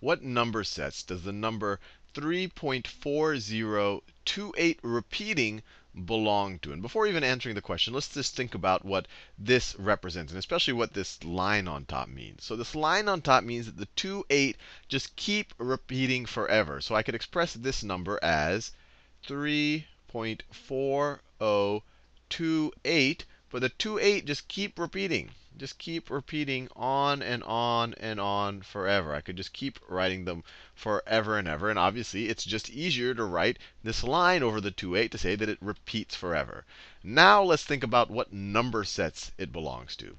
what number sets does the number 3.4028 repeating belong to? And before even answering the question, let's just think about what this represents, and especially what this line on top means. So this line on top means that the 2, 8 just keep repeating forever. So I could express this number as 3.4028, but the 2, 8 just keep repeating just keep repeating on and on and on forever. I could just keep writing them forever and ever. And obviously, it's just easier to write this line over the 2.8 to say that it repeats forever. Now let's think about what number sets it belongs to.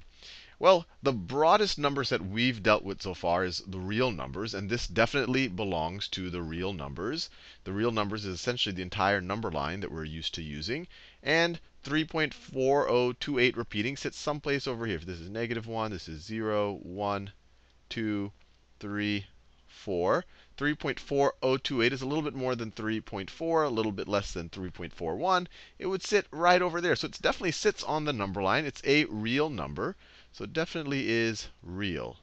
Well, the broadest number set we've dealt with so far is the real numbers, and this definitely belongs to the real numbers. The real numbers is essentially the entire number line that we're used to using. And 3.4028 repeating sits someplace over here. If this is negative 1, this is 0, 1, 2, 3, 4. 3.4028 is a little bit more than 3.4, a little bit less than 3.41. It would sit right over there. So it definitely sits on the number line. It's a real number. So it definitely is real.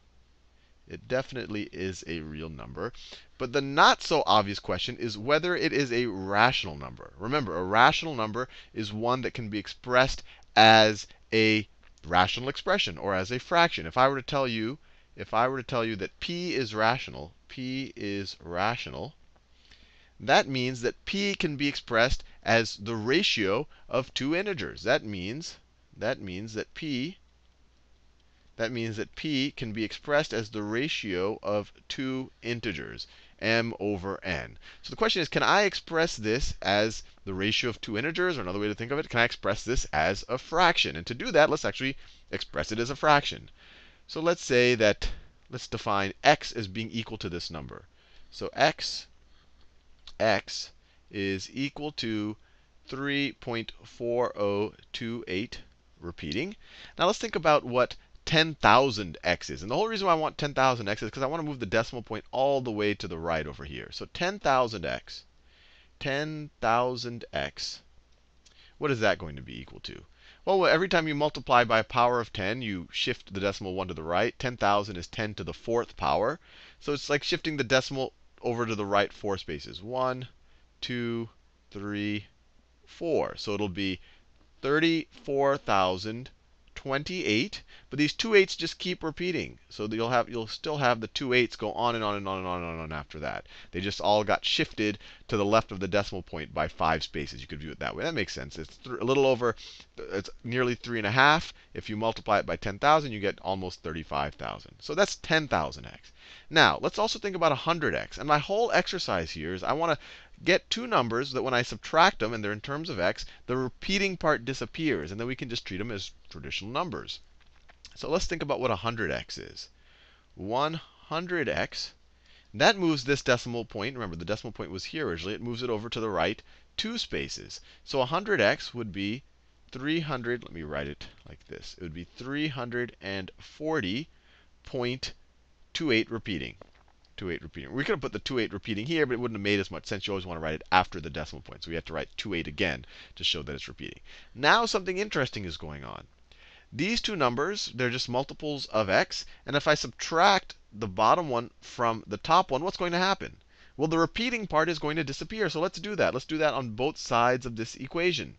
It definitely is a real number. But the not so obvious question is whether it is a rational number. Remember, a rational number is one that can be expressed as a rational expression or as a fraction. If I were to tell you, if I were to tell you that p is rational, p is rational, that means that p can be expressed as the ratio of two integers. That means that means that p that means that p can be expressed as the ratio of two integers, m over n. So the question is, can I express this as the ratio of two integers? Or another way to think of it, can I express this as a fraction? And to do that, let's actually express it as a fraction. So let's say that, let's define x as being equal to this number. So x, x is equal to 3.4028 repeating. Now let's think about what 10,000 x's. And the whole reason why I want 10,000 x's is because I want to move the decimal point all the way to the right over here. So 10,000x, 10,000x, what is that going to be equal to? Well, every time you multiply by a power of 10, you shift the decimal one to the right. 10,000 is 10 to the fourth power. So it's like shifting the decimal over to the right four spaces. 1, 2, 3, 4. So it'll be 34,000 28. But these two eights just keep repeating. So you'll have you'll still have the two eights go on and on and on and on and on after that. They just all got shifted to the left of the decimal point by five spaces. You could view it that way. That makes sense. It's a little over, it's nearly three and a half. If you multiply it by 10,000, you get almost 35,000. So that's 10,000x. Now, let's also think about 100x. And my whole exercise here is I want to get two numbers that when I subtract them and they're in terms of x, the repeating part disappears. And then we can just treat them as traditional numbers. So let's think about what 100x is. 100x, that moves this decimal point. Remember, the decimal point was here originally. It moves it over to the right two spaces. So 100x would be 300. Let me write it like this. It would be 340.28 repeating. 28 repeating. We could have put the 28 repeating here, but it wouldn't have made as much sense. You always want to write it after the decimal point. So we have to write 28 again to show that it's repeating. Now something interesting is going on. These two numbers, they're just multiples of x. And if I subtract the bottom one from the top one, what's going to happen? Well, the repeating part is going to disappear. So let's do that. Let's do that on both sides of this equation.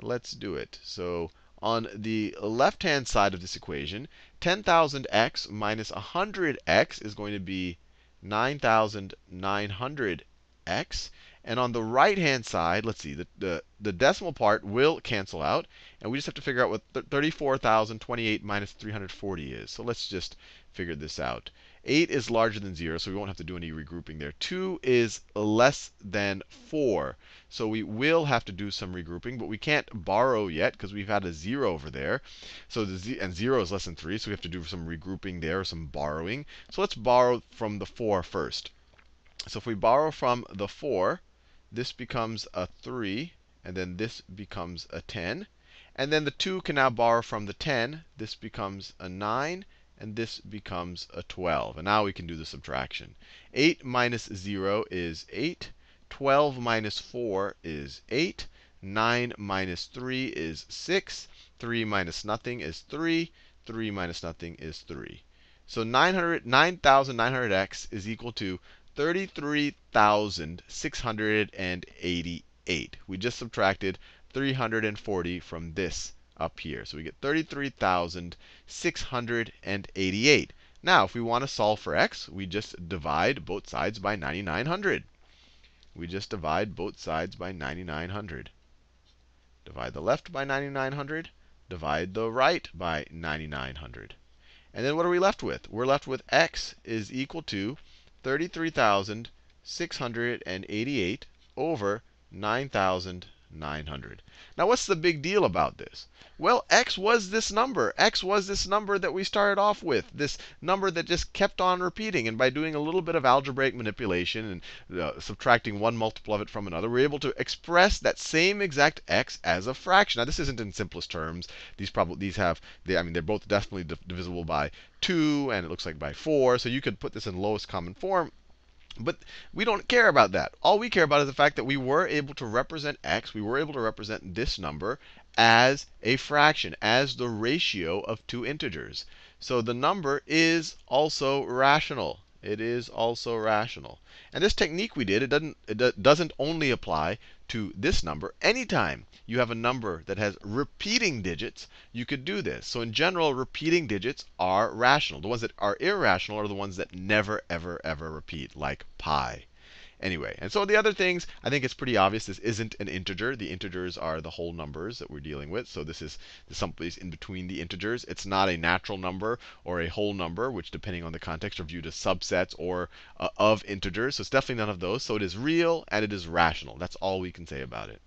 Let's do it. So on the left-hand side of this equation, 10,000x minus 100x is going to be 9,900x. And on the right-hand side, let's see, the, the, the, decimal part will cancel out. And we just have to figure out what 34,028 minus 340 is. So let's just figure this out. 8 is larger than 0, so we won't have to do any regrouping there. 2 is less than 4. So we will have to do some regrouping, but we can't borrow yet because we've had a 0 over there. So the z and 0 is less than 3, so we have to do some regrouping there, some borrowing. So let's borrow from the 4 first. So if we borrow from the 4, this becomes a 3, and then this becomes a 10. And then the 2 can now borrow from the 10. This becomes a 9, and this becomes a 12. And now we can do the subtraction. 8 minus 0 is 8. 12 minus 4 is 8. 9 minus 3 is 6. 3 minus nothing is 3. 3 minus nothing is 3. So 900, 9,900x is equal to 33,688. We just subtracted 340 from this up here. So we get 33,688. Now, if we want to solve for x, we just divide both sides by 9,900. We just divide both sides by 9,900. Divide the left by 9,900. Divide the right by 9,900. And then what are we left with? We're left with x is equal to 33,688 over 9,900. Now, what's the big deal about this? Well, x was this number. x was this number that we started off with, this number that just kept on repeating. And by doing a little bit of algebraic manipulation and uh, subtracting one multiple of it from another, we're able to express that same exact x as a fraction. Now, this isn't in simplest terms. These probably these have, they, I mean, they're both definitely divisible by 2, and it looks like by 4. So you could put this in lowest common form. But we don't care about that. All we care about is the fact that we were able to represent x, we were able to represent this number as a fraction, as the ratio of two integers. So the number is also rational. It is also rational. And this technique we did, it doesn't, it doesn't only apply to this number. Anytime you have a number that has repeating digits, you could do this. So in general, repeating digits are rational. The ones that are irrational are the ones that never, ever, ever repeat, like pi. Anyway, and so the other things, I think it's pretty obvious this isn't an integer. The integers are the whole numbers that we're dealing with. So this is someplace in between the integers. It's not a natural number or a whole number, which depending on the context are viewed as subsets or uh, of integers. So it's definitely none of those. So it is real and it is rational. That's all we can say about it.